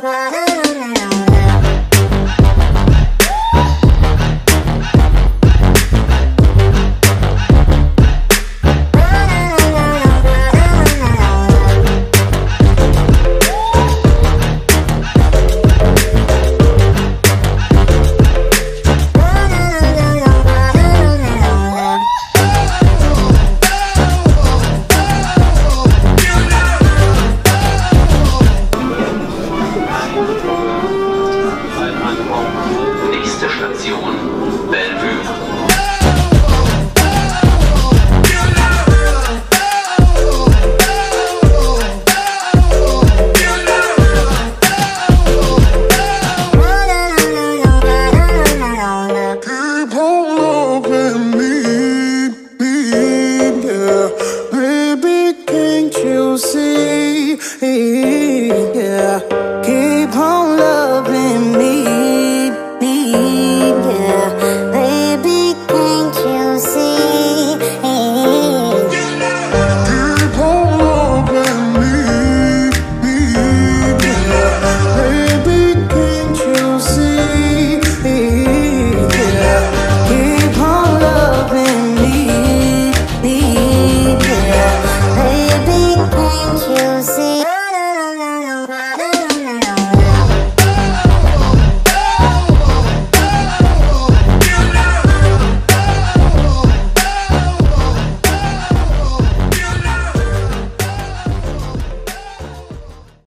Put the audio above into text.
Oh. Nächste Station, Bellevue.